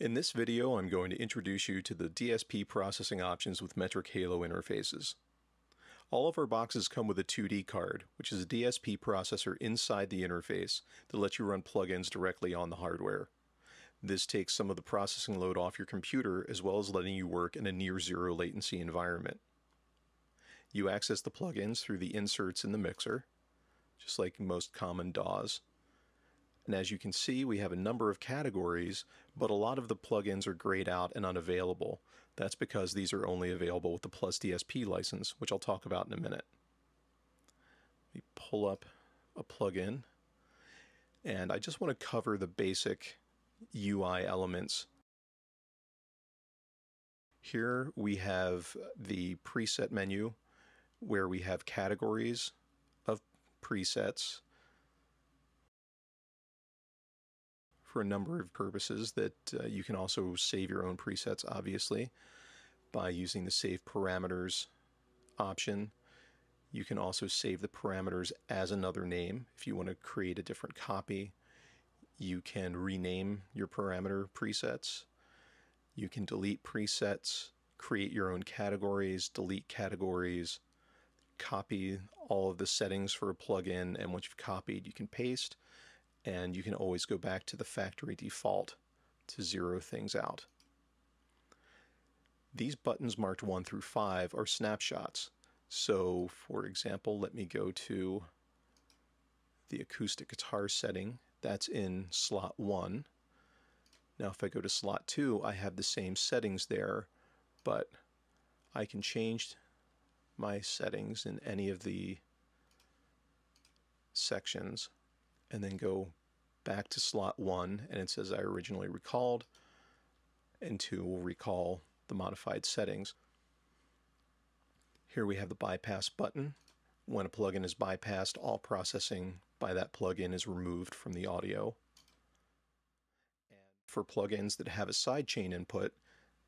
In this video, I'm going to introduce you to the DSP processing options with Metric Halo interfaces. All of our boxes come with a 2D card, which is a DSP processor inside the interface that lets you run plugins directly on the hardware. This takes some of the processing load off your computer as well as letting you work in a near zero latency environment. You access the plugins through the inserts in the mixer, just like most common DAWs. And as you can see, we have a number of categories, but a lot of the plugins are grayed out and unavailable. That's because these are only available with the Plus DSP license, which I'll talk about in a minute. We pull up a plugin, and I just want to cover the basic UI elements. Here we have the preset menu where we have categories of presets for a number of purposes that uh, you can also save your own presets obviously by using the save parameters option. You can also save the parameters as another name if you want to create a different copy. You can rename your parameter presets. You can delete presets, create your own categories, delete categories, copy all of the settings for a plugin, and once you've copied, you can paste, and you can always go back to the factory default to zero things out. These buttons marked 1 through 5 are snapshots. So, for example, let me go to the acoustic guitar setting. That's in slot 1. Now if I go to slot 2, I have the same settings there, but I can change my settings in any of the sections and then go back to slot 1 and it says I originally recalled and 2 will recall the modified settings. Here we have the bypass button. When a plugin is bypassed, all processing by that plugin is removed from the audio. And for plugins that have a sidechain input,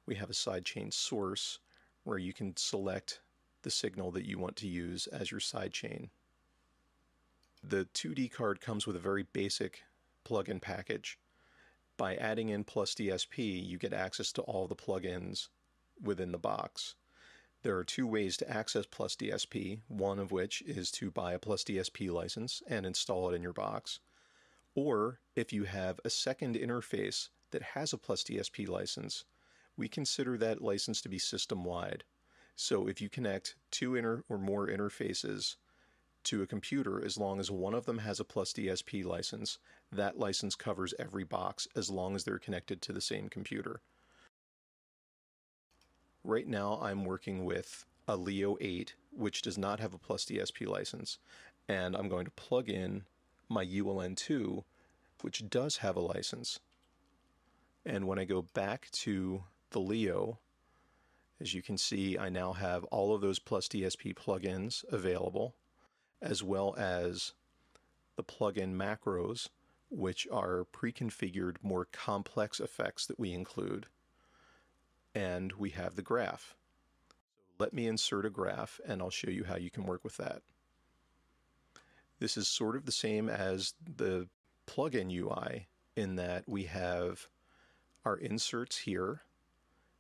we have a sidechain source where you can select the signal that you want to use as your sidechain. The 2D card comes with a very basic plugin package. By adding in Plus DSP, you get access to all the plugins within the box. There are two ways to access Plus DSP, one of which is to buy a Plus DSP license and install it in your box. Or if you have a second interface that has a Plus DSP license, we consider that license to be system wide. So if you connect two or more interfaces to a computer, as long as one of them has a Plus DSP license, that license covers every box as long as they're connected to the same computer. Right now I'm working with a LIO-8, which does not have a Plus DSP license, and I'm going to plug in my ULN-2, which does have a license. And when I go back to the Leo, as you can see, I now have all of those Plus DSP plugins available, as well as the plugin macros, which are pre-configured more complex effects that we include. And we have the graph. So let me insert a graph and I'll show you how you can work with that. This is sort of the same as the plugin UI in that we have our inserts here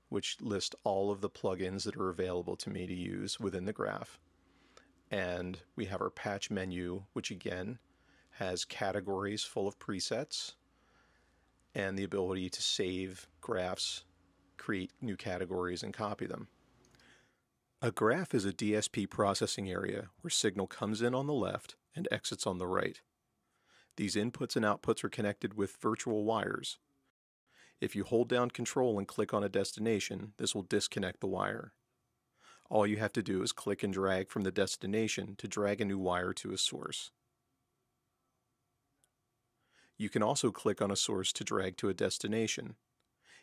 which list all of the plugins that are available to me to use within the graph. And we have our patch menu, which again has categories full of presets and the ability to save graphs, create new categories, and copy them. A graph is a DSP processing area where signal comes in on the left and exits on the right. These inputs and outputs are connected with virtual wires, if you hold down control and click on a destination, this will disconnect the wire. All you have to do is click and drag from the destination to drag a new wire to a source. You can also click on a source to drag to a destination.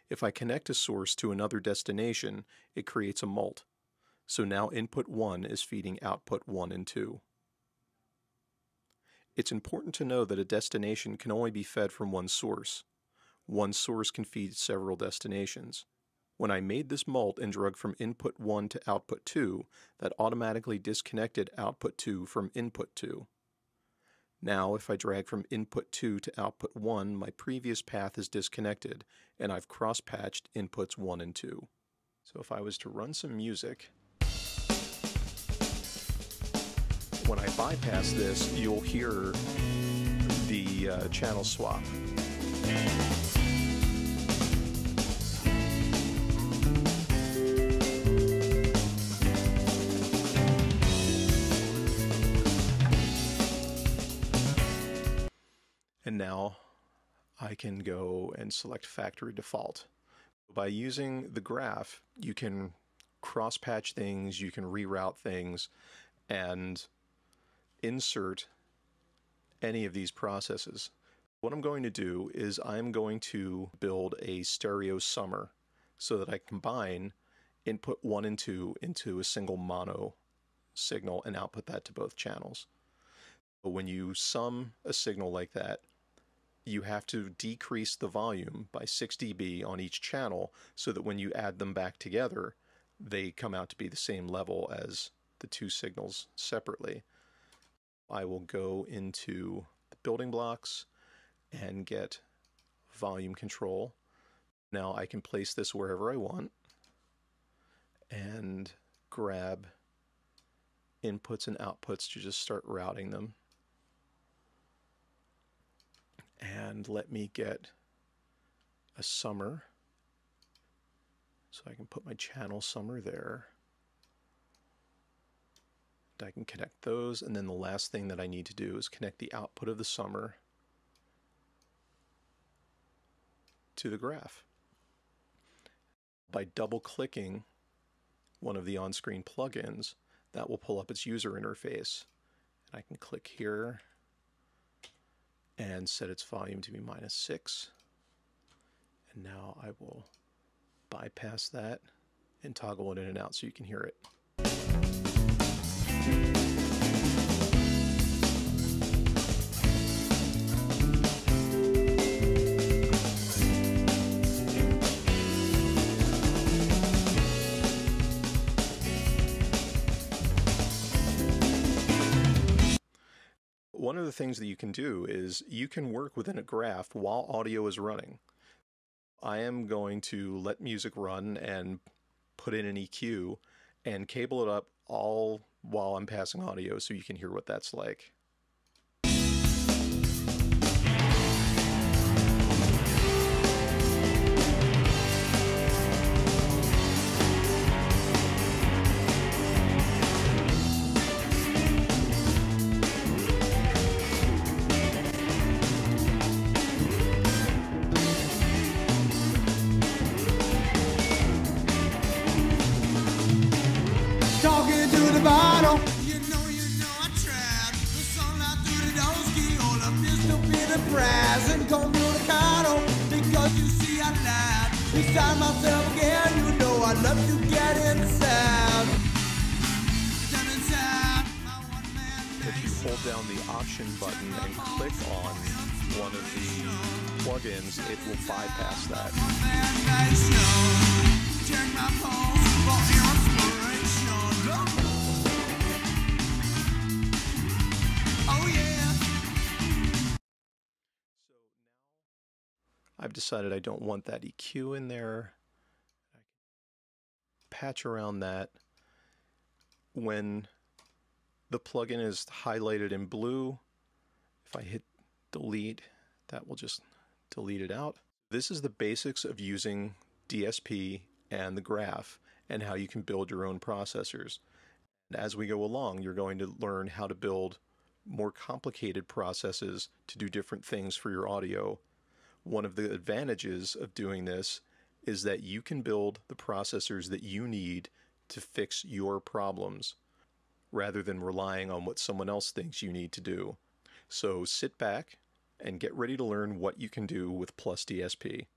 If I connect a source to another destination, it creates a mult. So now input 1 is feeding output 1 and 2. It's important to know that a destination can only be fed from one source one source can feed several destinations. When I made this mult and drug from input 1 to output 2, that automatically disconnected output 2 from input 2. Now, if I drag from input 2 to output 1, my previous path is disconnected, and I've cross-patched inputs 1 and 2. So if I was to run some music, when I bypass this, you'll hear the uh, channel swap. And now I can go and select factory default. By using the graph, you can cross patch things, you can reroute things, and insert any of these processes. What I'm going to do is I'm going to build a stereo summer so that I combine input 1 and 2 into a single mono signal and output that to both channels. But when you sum a signal like that, you have to decrease the volume by 6 dB on each channel so that when you add them back together, they come out to be the same level as the two signals separately. I will go into the building blocks and get volume control. Now I can place this wherever I want and grab inputs and outputs to just start routing them. And let me get a summer. So I can put my channel summer there. I can connect those, and then the last thing that I need to do is connect the output of the summer to the graph. By double clicking one of the on-screen plugins, that will pull up its user interface. And I can click here and set its volume to be minus 6. And now I will bypass that and toggle it in and out so you can hear it. Things that you can do is you can work within a graph while audio is running. I am going to let music run and put in an EQ and cable it up all while I'm passing audio so you can hear what that's like. Myself again, you know I love to get inside. Step inside, my one man If you hold down the option button and click on one of the plugins, it will bypass that. I've decided I don't want that EQ in there. I can patch around that. When the plugin is highlighted in blue, if I hit delete, that will just delete it out. This is the basics of using DSP and the graph and how you can build your own processors. And as we go along, you're going to learn how to build more complicated processes to do different things for your audio one of the advantages of doing this is that you can build the processors that you need to fix your problems rather than relying on what someone else thinks you need to do. So sit back and get ready to learn what you can do with Plus DSP.